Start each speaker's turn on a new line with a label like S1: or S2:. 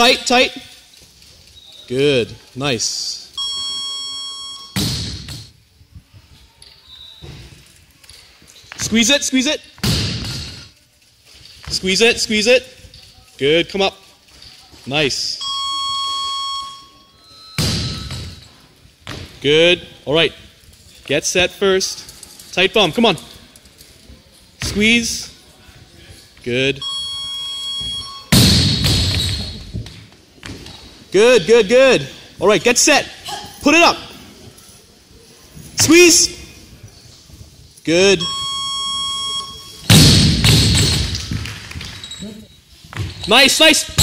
S1: Tight, tight. Good. Nice. Squeeze it, squeeze it. Squeeze it, squeeze it. Good. Come up. Nice. Good. All right. Get set first. Tight bum. Come on. Squeeze. Good. Good, good, good. All right, get set. Put it up. Squeeze. Good. Nice, nice.